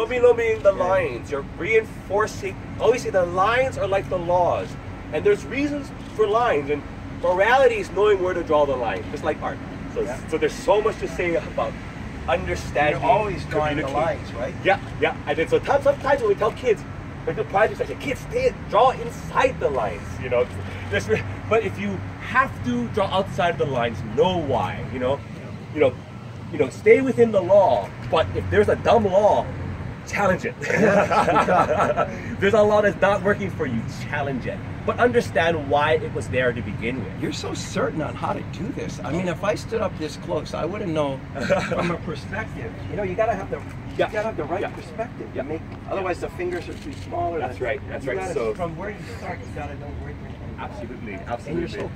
Lomi lomiing the lines. You're reinforcing. Always say the lines are like the laws, and there's reasons for lines, and morality is knowing where to draw the line, just like art. So, Yeah. so there's so much to say about understanding. You're always drawing the lines, right? Yeah, yeah. And then so time- sometimes when we tell kids, we do projects, I say, kids, stay, draw inside the lines. You know, There's- but if you have to draw outside the lines, know why. You know, you know, you know, stay within the law. But if there's a dumb law, challenge it. there's a law that's not working for you, challenge it. But understand why it was there to begin with. You're so certain on how to do this. I mean, if I stood up this close, I wouldn't know from a perspective. You know, you gotta have the Yeah. you gotta have the right Yeah. perspective. Yeah. Make otherwise the fingers are too small. or That's right, that's right. gotta- So- from where you start, you gotta know where you're. Absolutely, absolutely. so